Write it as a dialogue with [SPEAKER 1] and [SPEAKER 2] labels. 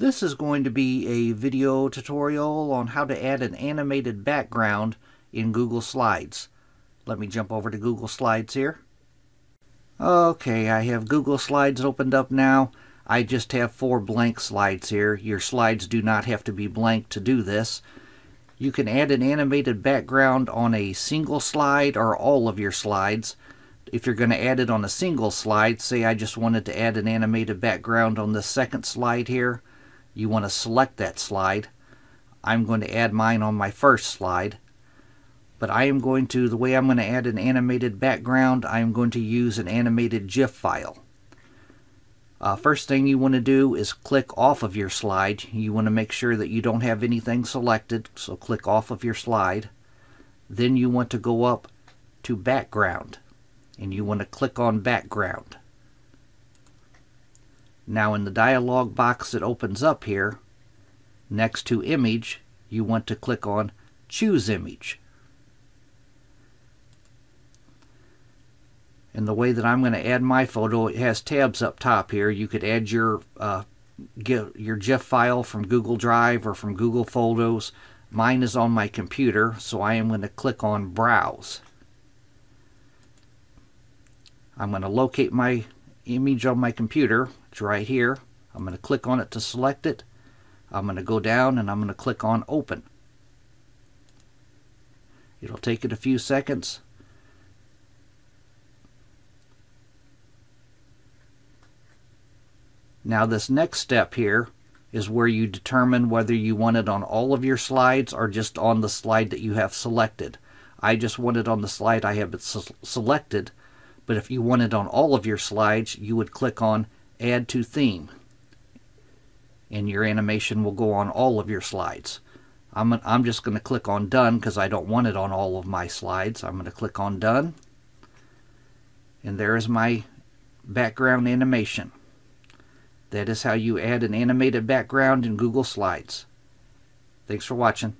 [SPEAKER 1] This is going to be a video tutorial on how to add an animated background in Google Slides. Let me jump over to Google Slides here. Okay, I have Google Slides opened up now. I just have four blank slides here. Your slides do not have to be blank to do this. You can add an animated background on a single slide or all of your slides. If you're going to add it on a single slide, say I just wanted to add an animated background on the second slide here, you want to select that slide. I'm going to add mine on my first slide. But I am going to, the way I'm going to add an animated background, I'm going to use an animated GIF file. Uh, first thing you want to do is click off of your slide. You want to make sure that you don't have anything selected, so click off of your slide. Then you want to go up to background, and you want to click on background. Now in the dialog box that opens up here, next to image, you want to click on choose image. And the way that I'm going to add my photo, it has tabs up top here. You could add your uh, your GIF file from Google Drive or from Google Photos. Mine is on my computer, so I am going to click on Browse. I'm going to locate my image on my computer. It's right here. I'm going to click on it to select it. I'm going to go down and I'm going to click on Open. It'll take it a few seconds. Now this next step here is where you determine whether you want it on all of your slides or just on the slide that you have selected. I just want it on the slide I have selected but if you want it on all of your slides, you would click on Add to Theme. And your animation will go on all of your slides. I'm, I'm just going to click on Done because I don't want it on all of my slides. I'm going to click on Done. And there is my background animation. That is how you add an animated background in Google Slides. Thanks for watching.